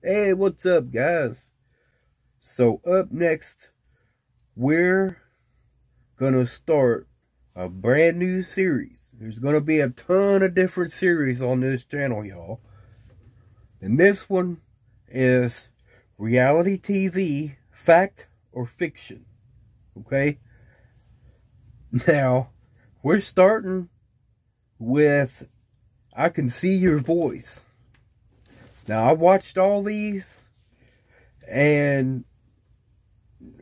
Hey, what's up, guys? So, up next, we're gonna start a brand new series. There's gonna be a ton of different series on this channel, y'all. And this one is reality TV, fact or fiction. Okay? Now, we're starting with I Can See Your Voice. Now, I watched all these, and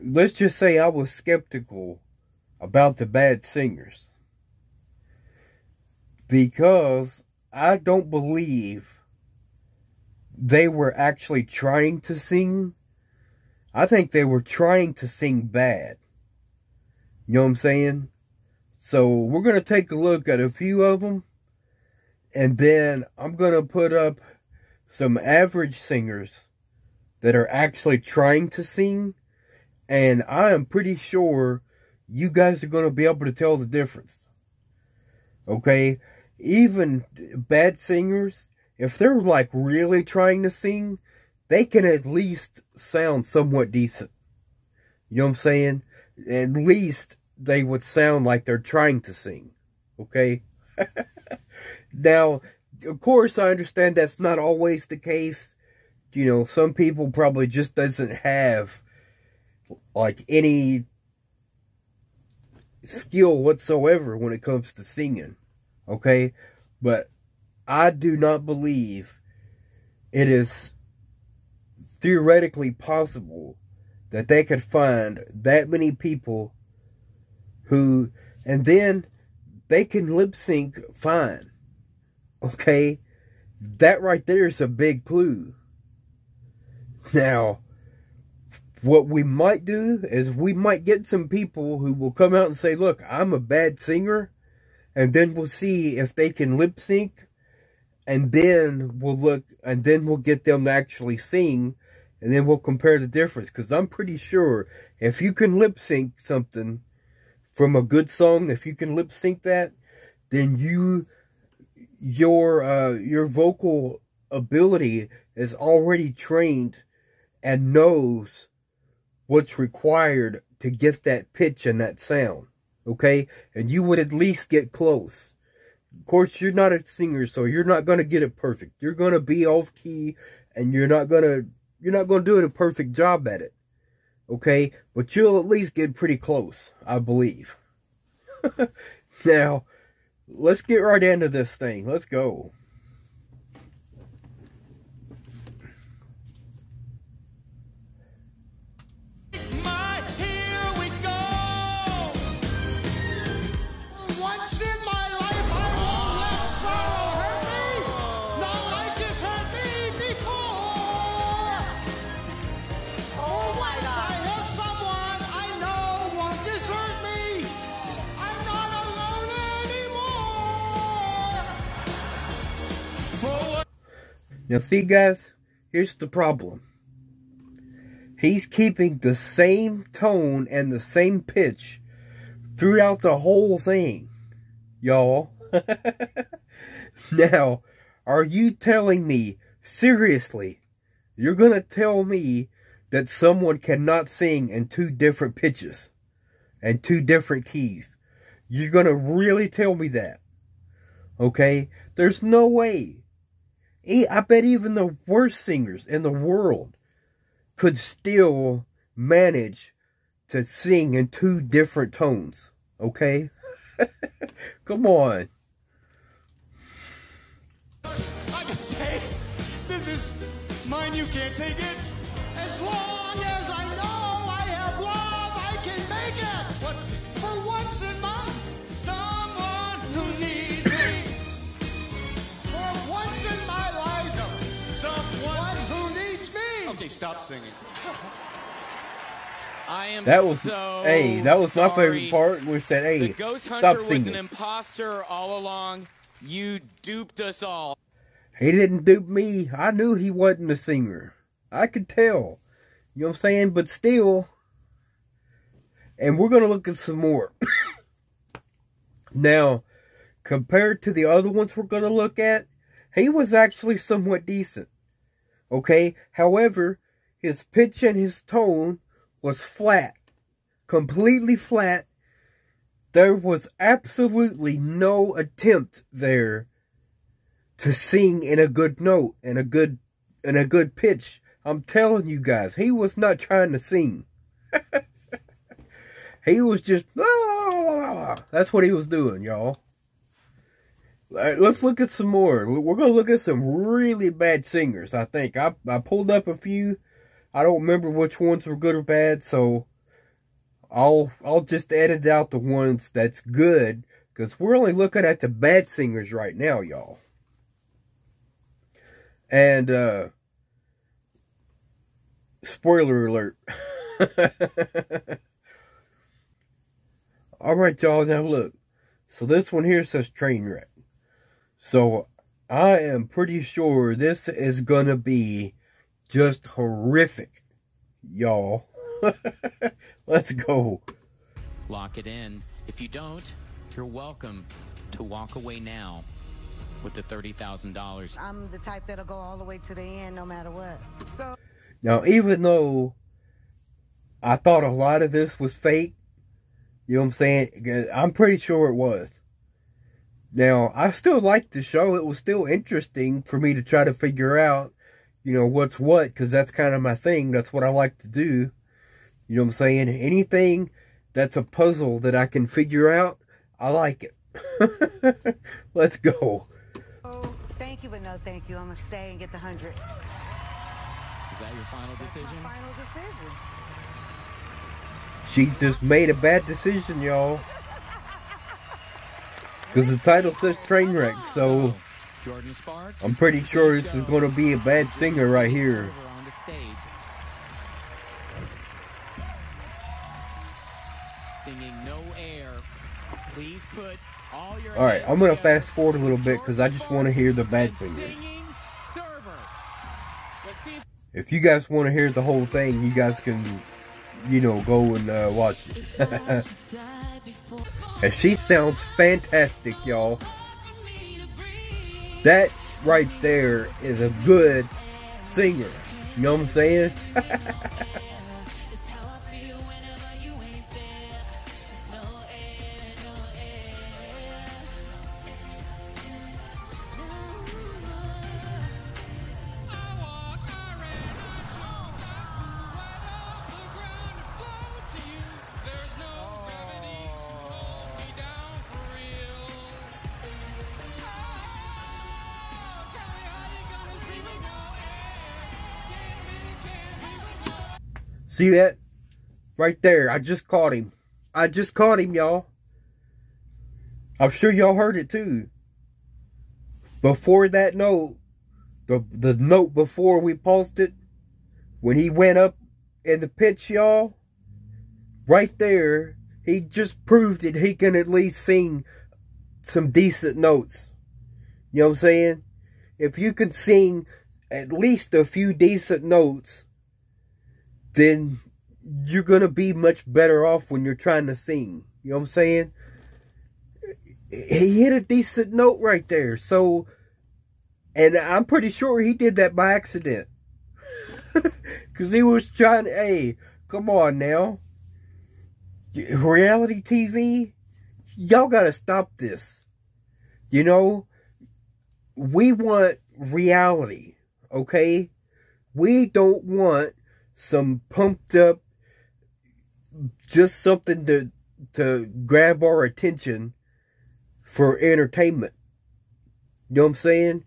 let's just say I was skeptical about the bad singers. Because I don't believe they were actually trying to sing. I think they were trying to sing bad. You know what I'm saying? So we're going to take a look at a few of them. And then I'm going to put up some average singers that are actually trying to sing. And I am pretty sure you guys are going to be able to tell the difference. Okay? Even bad singers, if they're like really trying to sing, they can at least sound somewhat decent. You know what I'm saying? At least they would sound like they're trying to sing. Okay? now, of course, I understand that's not always the case. You know, some people probably just doesn't have like any skill whatsoever when it comes to singing. Okay? But I do not believe it is theoretically possible that they could find that many people who, and then they can lip sync fine. Okay? That right there is a big clue. Now, what we might do is we might get some people who will come out and say, look, I'm a bad singer. And then we'll see if they can lip sync. And then we'll look, and then we'll get them to actually sing. And then we'll compare the difference. Because I'm pretty sure if you can lip sync something from a good song, if you can lip sync that, then you your uh, your vocal ability is already trained and knows what's required to get that pitch and that sound. Okay? And you would at least get close. Of course, you're not a singer, so you're not going to get it perfect. You're going to be off key and you're not going to you're not going to do a perfect job at it. Okay? But you'll at least get pretty close, I believe. now, let's get right into this thing. Let's go. Now, see, guys, here's the problem. He's keeping the same tone and the same pitch throughout the whole thing, y'all. now, are you telling me, seriously, you're going to tell me that someone cannot sing in two different pitches and two different keys? You're going to really tell me that? Okay? There's no way. I bet even the worst singers in the world could still manage to sing in two different tones. Okay? Come on. I can say, this is mine, you can't take it. As long as I singing. I am That was so hey, that was my favorite part. We said, "Hey, The hey, ghost stop hunter was an singing. imposter all along. You duped us all. He didn't dupe me. I knew he wasn't a singer. I could tell. You know what I'm saying? But still. And we're going to look at some more. now, compared to the other ones we're going to look at, he was actually somewhat decent. Okay? However, his pitch and his tone was flat. Completely flat. There was absolutely no attempt there to sing in a good note and a good in a good pitch. I'm telling you guys, he was not trying to sing. he was just ah! that's what he was doing, y'all. Let's look at some more. We're going to look at some really bad singers, I think. I, I pulled up a few. I don't remember which ones were good or bad, so I'll I'll just edit out the ones that's good because we're only looking at the bad singers right now, y'all. And uh spoiler alert. All right, y'all. Now look. So this one here says train wreck. So I am pretty sure this is gonna be just horrific, y'all. Let's go. Lock it in. If you don't, you're welcome to walk away now with the $30,000. I'm the type that'll go all the way to the end no matter what. So now, even though I thought a lot of this was fake, you know what I'm saying? I'm pretty sure it was. Now, I still liked the show. It was still interesting for me to try to figure out, you know, what's what, because that's kind of my thing. That's what I like to do. You know what I'm saying? Anything that's a puzzle that I can figure out, I like it. Let's go. Oh, thank you, but no thank you. I'm going to stay and get the 100. Is that your final decision? final decision. She just made a bad decision, y'all. Because the title says train wreck, so Jordin Sparks, I'm pretty sure this is going to be a bad singer right here. Singing no air. Please put all your Alright, I'm going to fast forward a little bit because I just want to hear the bad singers. If you guys want to hear the whole thing, you guys can, you know, go and uh, watch it. and she sounds fantastic, y'all. That right there is a good singer. You know what I'm saying? See that? Right there. I just caught him. I just caught him, y'all. I'm sure y'all heard it too. Before that note, the the note before we posted, when he went up in the pitch, y'all, right there, he just proved that he can at least sing some decent notes. You know what I'm saying? If you can sing at least a few decent notes, then you're going to be much better off when you're trying to sing. You know what I'm saying? He hit a decent note right there. So, and I'm pretty sure he did that by accident. Because he was trying hey, come on now. Reality TV, y'all got to stop this. You know, we want reality, okay? We don't want some pumped up, just something to to grab our attention for entertainment. You know what I'm saying?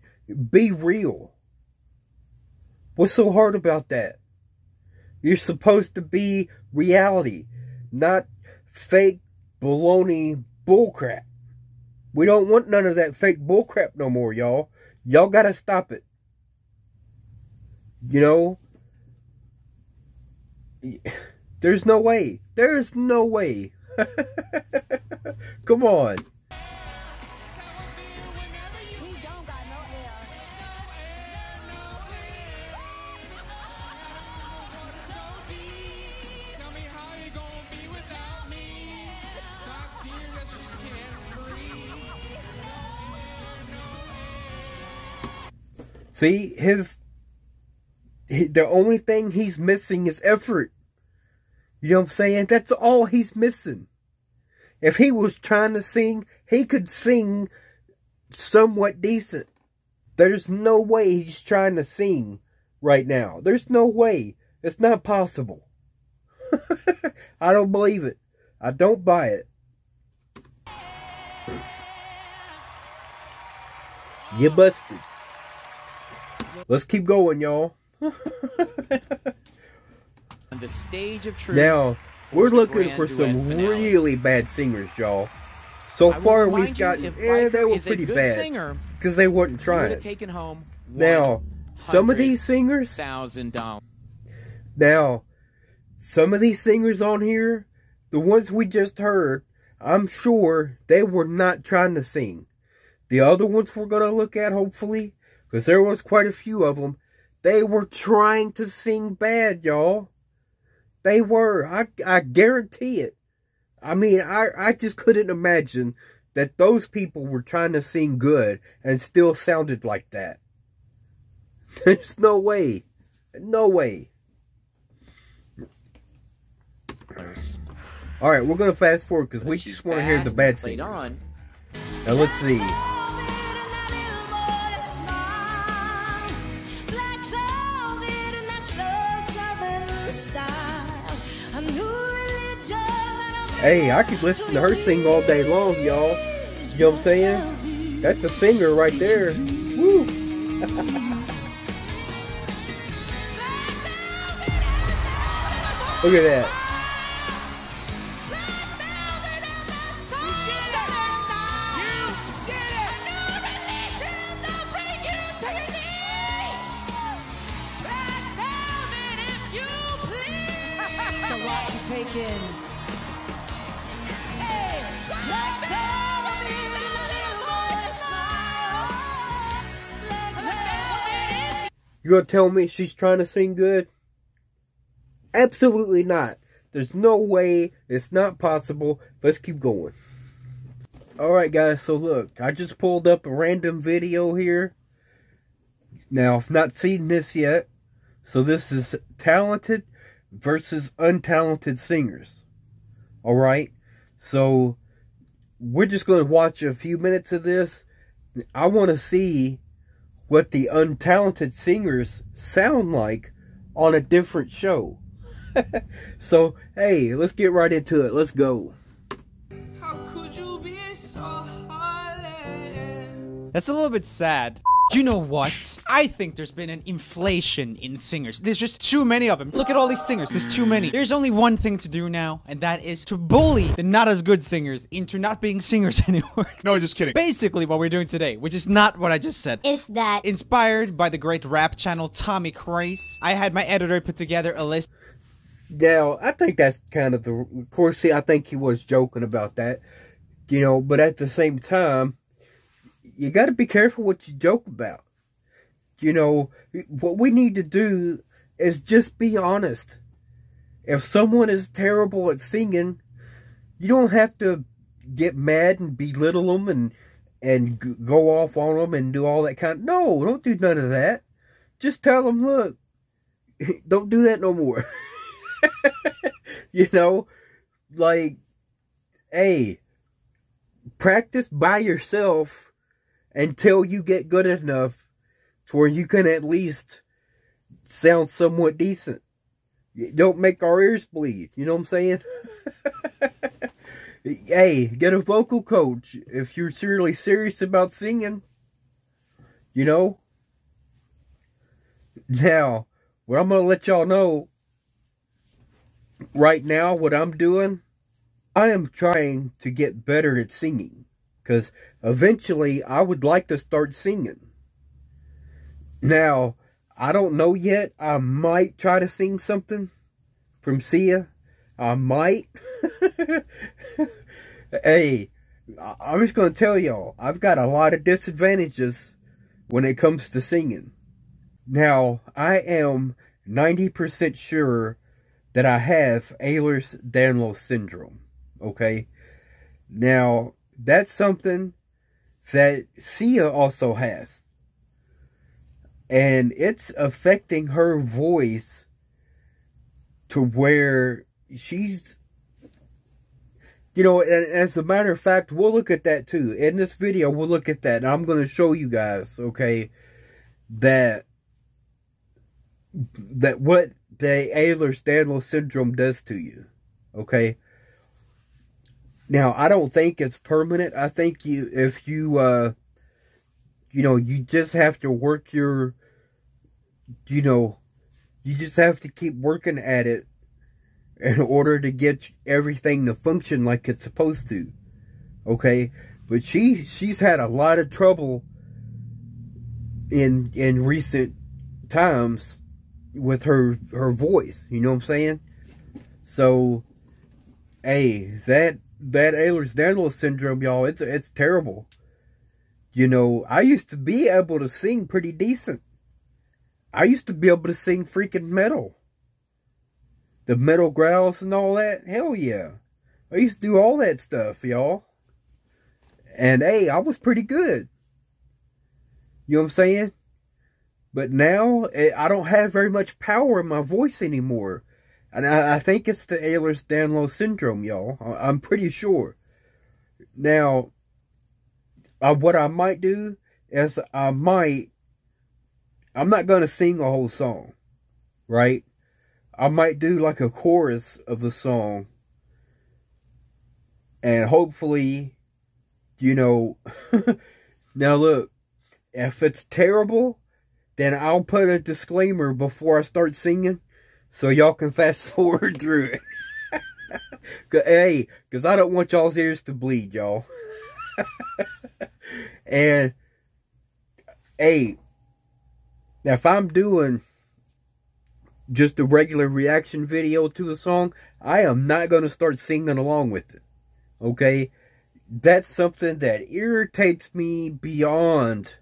Be real. What's so hard about that? You're supposed to be reality, not fake baloney bullcrap. We don't want none of that fake bullcrap no more, y'all. Y'all gotta stop it. You know, there's no way. There's no way. Come on. See, his he, the only thing he's missing is effort. You know what I'm saying? That's all he's missing. If he was trying to sing, he could sing somewhat decent. There's no way he's trying to sing right now. There's no way. It's not possible. I don't believe it. I don't buy it. You busted. Let's keep going, y'all. On the stage of truth. Now, we're looking for some finale. really bad singers, y'all. So I far, we've gotten, if yeah, they were a pretty bad singer, because they weren't trying. taken home Now, some of these singers, thousand dollars. now, some of these singers on here, the ones we just heard, I'm sure they were not trying to sing. The other ones we're going to look at, hopefully, because there was quite a few of them, they were trying to sing bad, y'all. They were. I, I guarantee it. I mean, I, I just couldn't imagine that those people were trying to sing good and still sounded like that. There's no way. No way. All right, we're gonna fast forward because we just want to hear the bad singers. on. Now let's see. Hey, I could listen to her sing all day long, y'all. You know what I'm saying? That's a singer right there. Woo! Look at that. You gonna tell me she's trying to sing good? Absolutely not. There's no way. It's not possible. Let's keep going. Alright guys, so look, I just pulled up a random video here. Now, I've not seen this yet. So this is talented versus untalented singers. Alright? So, we're just going to watch a few minutes of this. I want to see what the untalented singers sound like on a different show. so, hey, let's get right into it. Let's go. How could you be so heartless? That's a little bit sad. You know what? I think there's been an inflation in singers. There's just too many of them. Look at all these singers. There's too many. There's only one thing to do now, and that is to bully the not as good singers into not being singers anymore. No, just kidding. Basically, what we're doing today, which is not what I just said. is that Inspired by the great rap channel Tommy Craze, I had my editor put together a list Now, I think that's kind of the. Of course, see, I think he was joking about that, you know, but at the same time, you got to be careful what you joke about. You know, what we need to do is just be honest. If someone is terrible at singing, you don't have to get mad and belittle them and and go off on them and do all that kind. no, don't do none of that. Just tell them, look, don't do that no more. you know, like, hey, practice by yourself until you get good enough to where you can at least sound somewhat decent. Don't make our ears bleed. You know what I'm saying? hey, get a vocal coach if you're seriously serious about singing. You know? Now, what I'm going to let y'all know right now, what I'm doing, I am trying to get better at singing. Because eventually I would like to start singing. Now, I don't know yet. I might try to sing something from Sia. I might. hey, I'm just going to tell y'all, I've got a lot of disadvantages when it comes to singing. Now, I am 90% sure that I have Ehlers-Danlos syndrome. Okay? Now, that's something that Sia also has. and it's affecting her voice to where she's you know and as a matter of fact we'll look at that too. In this video we'll look at that. I'm going to show you guys okay that that what the Ehlers-Danlos syndrome does to you okay now i don't think it's permanent i think you if you uh you know you just have to work your you know you just have to keep working at it in order to get everything to function like it's supposed to. Okay? But she she's had a lot of trouble in in recent times with her her voice, you know what I'm saying? So hey, that that Ehlers-Danlos syndrome, y'all, it's it's terrible. You know, I used to be able to sing pretty decent. I used to be able to sing freaking metal the metal growls and all that. Hell yeah. I used to do all that stuff, y'all. And hey, I was pretty good. You know what I'm saying? But now, eh, I don't have very much power in my voice anymore. And I, I think it's the Ehlers-Danlos syndrome, y'all. I'm pretty sure. Now, uh, what I might do is I might, I'm not going to sing a whole song, right? I might do like a chorus of the song. And hopefully, you know, now look, if it's terrible, then I'll put a disclaimer before I start singing so y'all can fast forward through it. hey, because I don't want y'all's ears to bleed, y'all. and, hey, now if I'm doing just a regular reaction video to a song, I am not going to start singing along with it. Okay? That's something that irritates me beyond.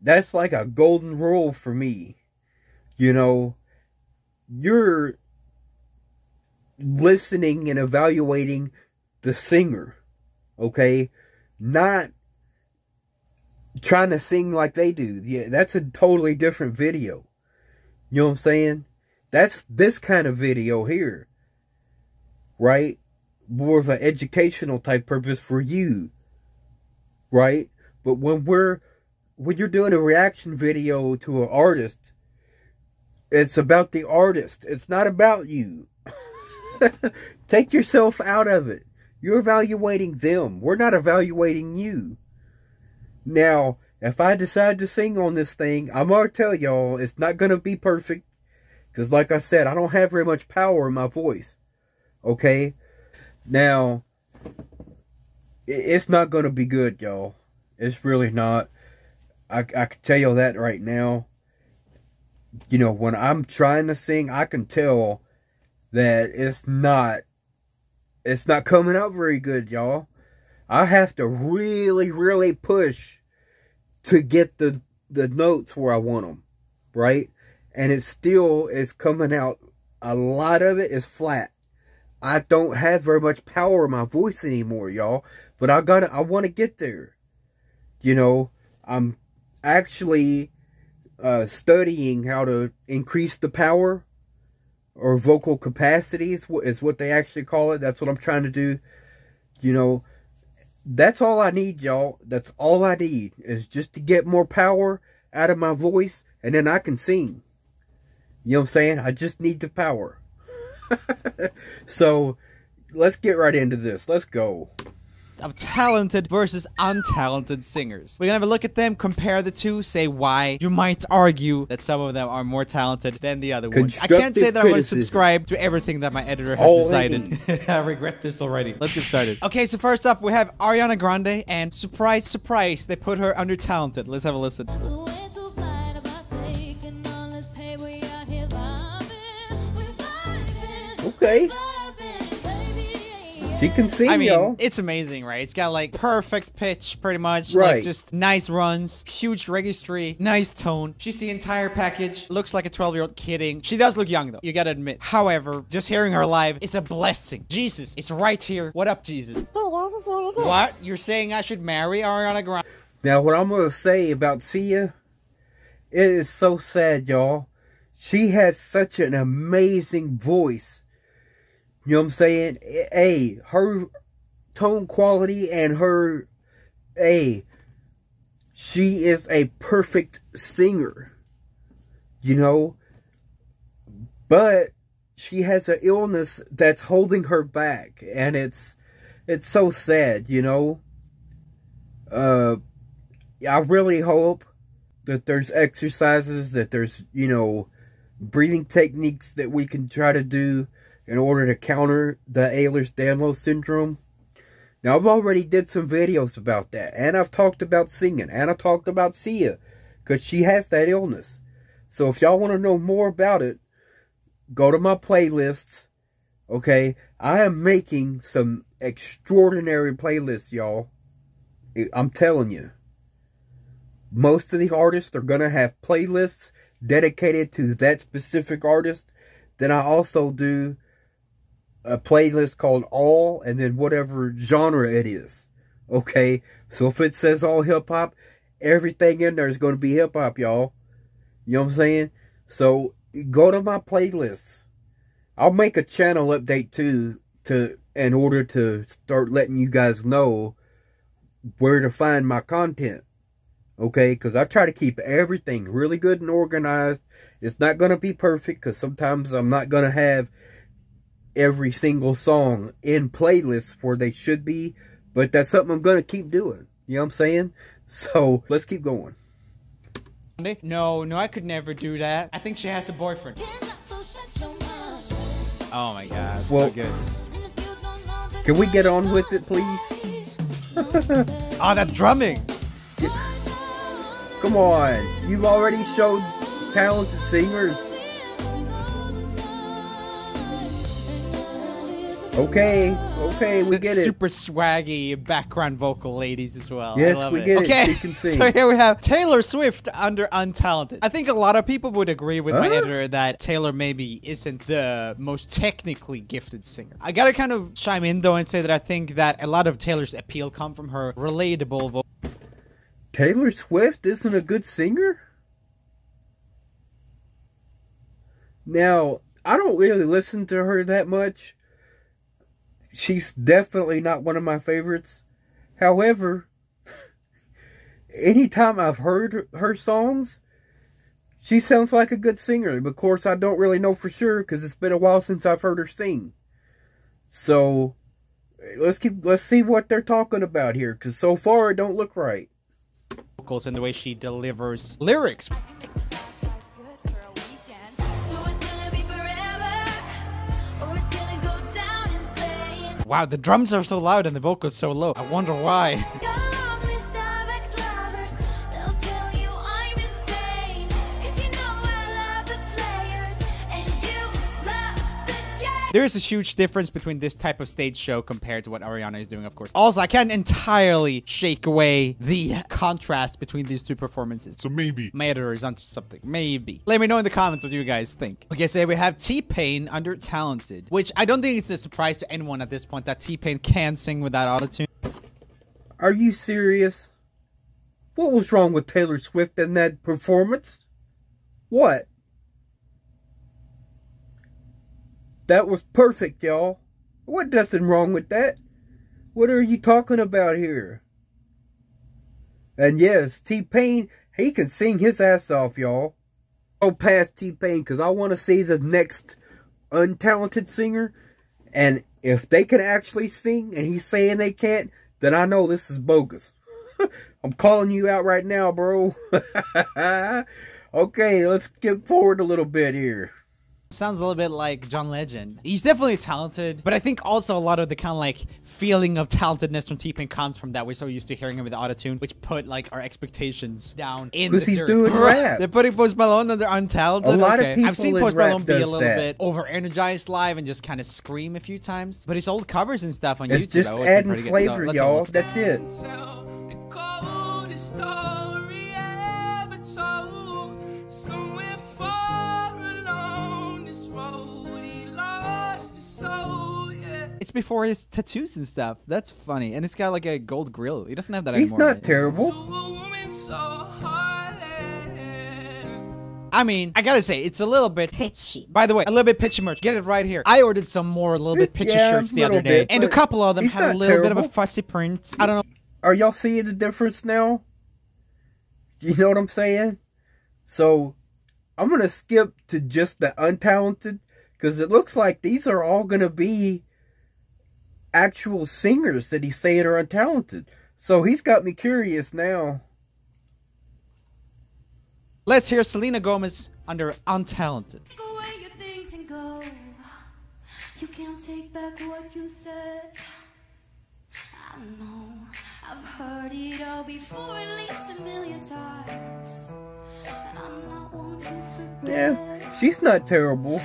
That's like a golden rule for me. You know, you're listening and evaluating the singer. Okay? Not trying to sing like they do. Yeah, that's a totally different video. You know what I'm saying? That's this kind of video here. Right? More of an educational type purpose for you. Right? But when we're when you're doing a reaction video to an artist, it's about the artist. It's not about you. Take yourself out of it. You're evaluating them. We're not evaluating you. Now, if I decide to sing on this thing, I'm going to tell y'all it's not going to be perfect. Because like I said, I don't have very much power in my voice. Okay? Now, it's not going to be good, y'all. It's really not. I, I can tell y'all that right now. You know, when I'm trying to sing, I can tell that it's not, it's not coming out very good, y'all. I have to really, really push to get the, the notes where I want them, right? and it still is coming out. A lot of it is flat. I don't have very much power in my voice anymore, y'all. But I gotta, I want to get there. You know, I'm actually uh, studying how to increase the power or vocal capacity is what, is what they actually call it. That's what I'm trying to do. You know, that's all I need, y'all. That's all I need is just to get more power out of my voice and then I can sing. You know what I'm saying? I just need the power. so let's get right into this. Let's go. Of talented versus untalented singers. We're gonna have a look at them, compare the two, say why you might argue that some of them are more talented than the other ones. I can't say that I want to subscribe to everything that my editor has decided. I regret this already. Let's get started. Okay, so first up we have Ariana Grande, and surprise, surprise, they put her under talented. Let's have a listen. Okay. Can I mean, y'all. it's amazing, right? It's got like perfect pitch, pretty much. Right. Like just nice runs, huge registry, nice tone. She's the entire package. Looks like a 12 year old kidding. She does look young though, you gotta admit. However, just hearing her live is a blessing. Jesus, it's right here. What up, Jesus? what? You're saying I should marry Ariana Grande? Now, what I'm gonna say about Sia It is so sad, y'all. She has such an amazing voice. You know what I'm saying? A, her tone quality and her, a, she is a perfect singer. You know? But she has an illness that's holding her back and it's it's so sad, you know? Uh I really hope that there's exercises, that there's, you know, breathing techniques that we can try to do in order to counter the Ehlers-Danlos syndrome. Now, I've already did some videos about that, and I've talked about singing, and I talked about Sia, because she has that illness. So if y'all want to know more about it, go to my playlists, okay? I am making some extraordinary playlists, y'all. I'm telling you. Most of the artists are going to have playlists dedicated to that specific artist. Then I also do a playlist called All and then whatever genre it is. Okay? So if it says all hip hop, everything in there is going to be hip hop, y'all. You know what I'm saying? So go to my playlists. I'll make a channel update too to in order to start letting you guys know where to find my content. Okay, because I try to keep everything really good and organized. It's not going to be perfect because sometimes I'm not going to have every single song in playlists where they should be, but that's something I'm going to keep doing. You know what I'm saying? So let's keep going. No, no, I could never do that. I think she has a boyfriend. Oh my god, Well- so good. Can we get on with it, please? Oh, that drumming! Come on. You've already showed talented singers. Okay, okay, we The get it. super swaggy background vocal ladies as well. Yes, I love we it. get it. okay. Can sing. So here we have Taylor Swift under Untalented. I think a lot of people would agree with my Huh? editor that Taylor maybe isn't the most technically gifted singer. I gotta kind of chime in though and say that I think that a lot of Taylor's appeal come from her relatable vocal. Taylor Swift isn't a good singer? Now, I don't really listen to her that much. She's definitely not one of my favorites. However, anytime I've heard her- songs, she sounds like a good singer. Of course, I don't really know for sure because it's been a while since I've heard her sing. So, let's keep let's see what they're talking about here because so far it don't look right. vocals and the way she delivers lyrics. Wow, the drums are so loud and the vocals so low. I wonder why. There is a huge difference between this type of stage show compared to what Ariana is doing, of course. Also, I can't entirely shake away the contrast between these two performances. So maybe. My editor is onto something. Maybe. Let me know in the comments what you guys think. Okay, so we have T-Pain under Talented, which I don't think it's a surprise to anyone at this point that T-Pain can sing without autotune. Are you serious? What was wrong with Taylor Swift in that performance? What? That was perfect, y'all. What nothing wrong with that? What are you talking about here? And yes, T-Pain, he can sing his ass off, y'all. Go past T-Pain because I want to see the next untalented singer. And if they can actually sing and he's saying they can't, then I know this is bogus. I'm calling you out right now, bro. okay, let's get forward a little bit here. Sounds a little bit like John Legend. He's definitely talented, but I think also a lot of the kind of like feeling of talentedness from T-Pain comes from that we're so used to hearing him with autotune, which put like our expectations down in the he's dirt. doing rap. They're putting Post Malone under untalented. A lot of okay. I've seen Post Malone be a little that. bit over energized live and just kind of scream a few times, but his old covers and stuff on It's YouTube just adding pretty good. So y'all. That's it. Before his tattoos and stuff. That's funny. And it's got like a gold grill. He doesn't have that He's anymore. not right? Terrible. a woman so heartless. I mean, I gotta say, it's a little bit Pitchy. By the way, a little bit pitchy merch. Get it right here. I ordered some more, a little bit pitchy Yeah, shirts the other day, bit, and a couple of them had a not little bit of a fussy print. I don't know. Are y'all seeing the difference now? You know what I'm saying? So I'm gonna skip to just the untalented because it looks like these are all gonna be actual singers that he's saying are untalented. So he's got me curious now. Let's hear Selena Gomez under Untalented. Take away your things and go. You can't take back what you said. I know I've heard it all before at least a million times. I'm not one to forget. Yeah, she's not terrible.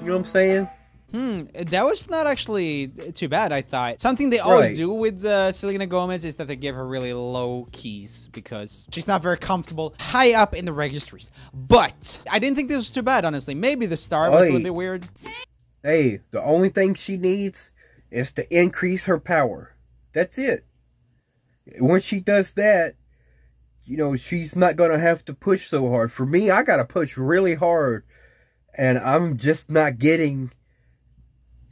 You know what I'm saying? Hmm, that was not actually too bad, I thought. Something they always Right. do with uh, Selena Gomez is that they give her really low keys because she's not very comfortable high up in the registries. But I didn't think this was too bad, honestly. Maybe the start was a little bit weird. Hey, the only thing she needs is to increase her power. That's it. Once she does that, you know, she's not going to have to push so hard. For me, I got to push really hard, and I'm just not getting,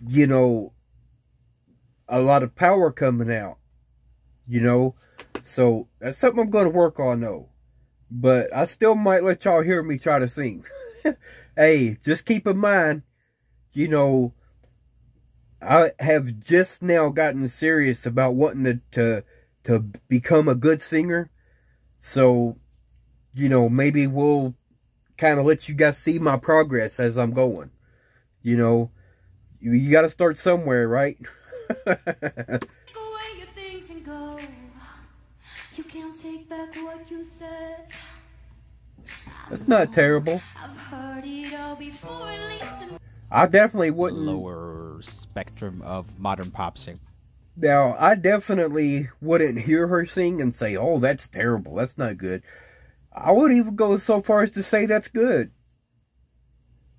you know, a lot of power coming out, you know. So that's something I'm going to work on, though. But I still might let y'all hear me try to sing. hey, just keep in mind, you know, I have just now gotten serious about wanting to to, to become a good singer. So, you know, maybe we'll kind of let you guys see my progress as I'm going. You know, you, you got to start somewhere, right? Take away your things and go. You can't take back what you said. That's not terrible. I've heard it all before at least a I definitely wouldn't. Lower spectrum of modern pop sing. Now, I definitely wouldn't hear her sing and say, "Oh, that's terrible. That's not good." I wouldn't even go so far as to say that's good.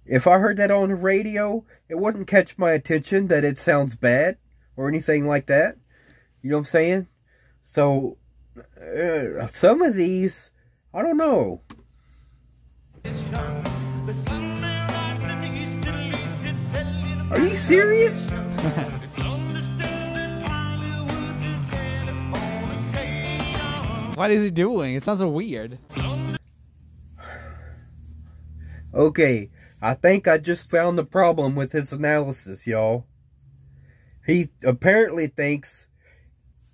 If I heard that on the radio, it wouldn't catch my attention that it sounds bad or anything like that. You know what I'm saying? So, uh, some of these, I don't know. Are you serious? What is he doing? It sounds so weird. Okay, I think I just found the problem with his analysis, y'all. He apparently thinks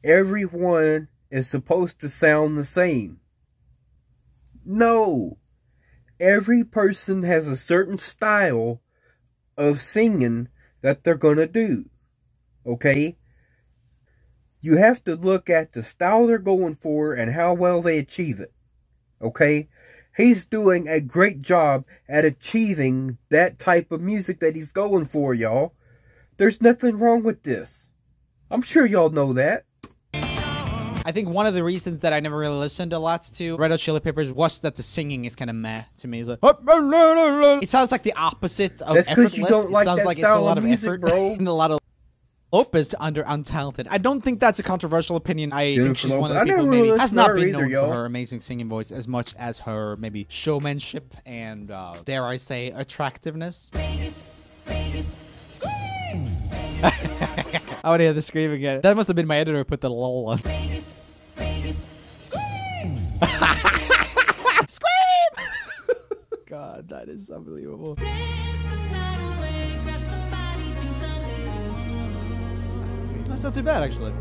everyone is supposed to sound the same. No. Every person has a certain style of singing that they're going to do. Okay? You have to look at the style they're going for and how well they achieve it. Okay? He's doing a great job at achieving that type of music that he's going for, y'all. There's nothing wrong with this. I'm sure y'all know that. I think one of the reasons that I never really listened a lot to Red Hot Chili Peppers was that the singing is kind of meh to me. It's like, it sounds like the opposite of That's effortless. you don't it sounds that like it's a lot of of music, effort bro. and a lot of Lopez under untalented. I don't think that's a controversial opinion. I think Jennifer she's one of the people never maybe has not her been either, known yo. for her amazing singing voice as much as her maybe showmanship and uh, dare I say attractiveness. Vegas, Vegas, scream! I want to hear the scream again. That must have been my editor who put the lol on. Vegas, Vegas, scream! Scream! God, that is unbelievable. That's not too bad, actually.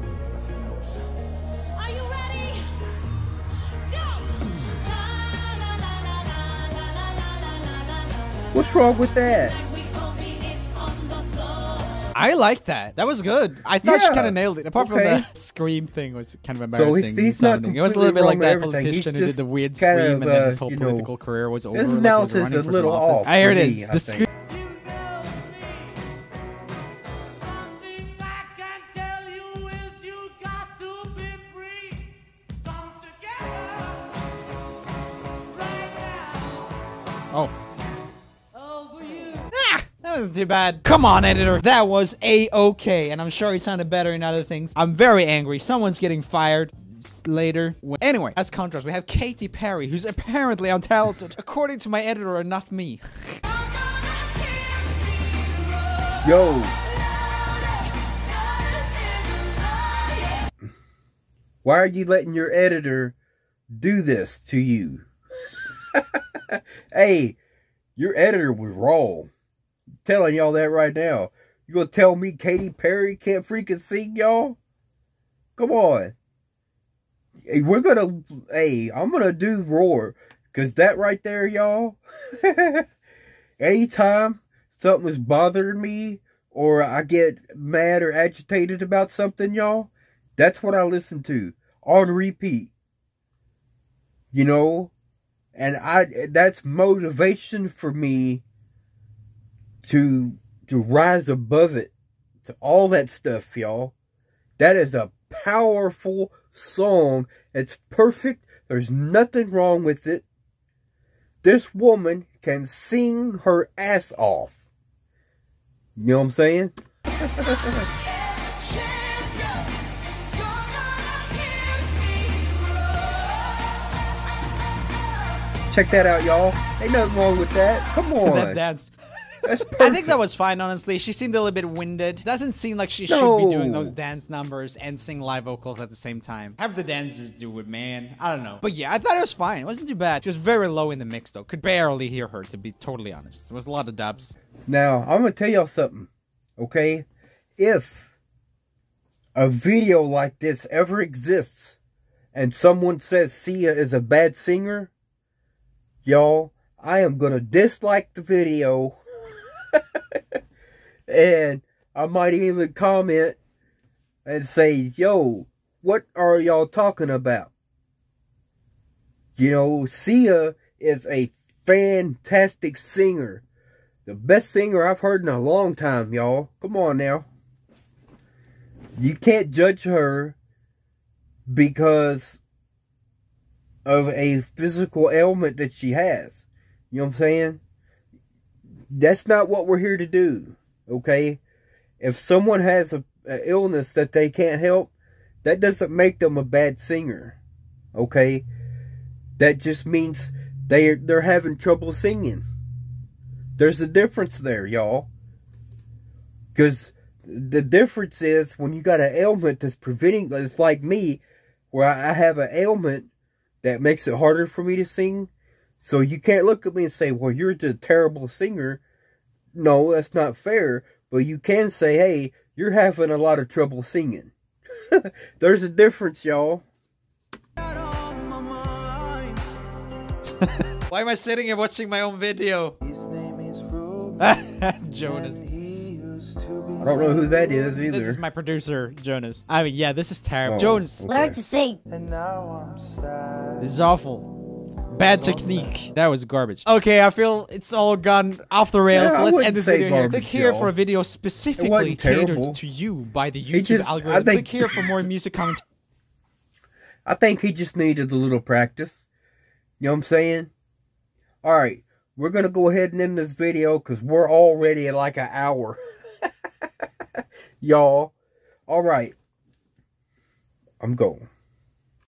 What's wrong with that? I like that. That was good. I thought yeah. she kind of nailed it. Apart okay. from the scream thing was kind of embarrassing. So he's, sounding. It was a little bit like that politician who did the weird scream, of, and then his whole political know, career was over. Like he was running for office. Ah, I hear it is. The scream. Wasn't too bad. Come on, editor. That was a-okay, and I'm sure he sounded better in other things. I'm very angry. Someone's getting fired. later. Anyway, as contrast, we have Katy Perry, who's apparently untalented, according to my editor and not me. Yo. Why are you letting your editor do this to you? hey, your editor was wrong. Telling y'all that right now. You gonna tell me Katy Perry can't freaking sing, y'all? Come on. Hey, we're gonna, hey, I'm gonna do Roar. Cause that right there, y'all, anytime something's bothering me or I get mad or agitated about something, y'all, that's what I listen to on repeat. You know, and I that's motivation for me to to rise above it to all that stuff, y'all. That is a powerful song. It's perfect. There's nothing wrong with it. This woman can sing her ass off. You know what I'm saying? Check that out, y'all. Ain't nothing wrong with that. Come on. that dance. That's I think that was fine, honestly. She seemed a little bit winded. Doesn't seem like she should be doing those dance numbers and sing live vocals at the same time. Have the dancers do it, man. I don't know. But yeah, I thought it was fine. It wasn't too bad. She was very low in the mix, though. Could barely hear her, to be totally honest. There was a lot of dubs. Now, I'm going to tell y'all something, okay? If a video like this ever exists and someone says Sia is a bad singer, y'all, I am going to dislike the video and I might even comment and say, yo, what are y'all talking about? You know, Sia is a fantastic singer. The best singer I've heard in a long time, y'all. Come on now. You can't judge her because of a physical ailment that she has. You know what I'm saying? That's not what we're here to do. Okay? If someone has a, a illness that they can't help, that doesn't make them a bad singer. Okay? That just means they they're having trouble singing. There's a difference there, y'all. Because the difference is when you got an ailment that's preventing, it's like me, where I have an ailment that makes it harder for me to sing. So you can't look at me and say, well, you're the terrible singer. No, that's not fair. But you can say, hey, you're having a lot of trouble singing. There's a difference, y'all. Why am I sitting here watching my own video? Jonas. I don't know who that is either. This is my producer, Jonas. I mean, yeah, this is terrible. Oh, Jonas, okay. Learn to sing. this is awful. Bad technique. That was garbage. Okay, I feel it's all gone off the rails. Yeah, I Let's end this video here. Click here for a video specifically catered terrible. to you by the YouTube just- algorithm. think- Click here for more music commentary. I think he just needed a little practice. You know what I'm saying? Alright, we're going to go ahead and end this video because we're already at like an hour. Y'all. Alright. I'm going.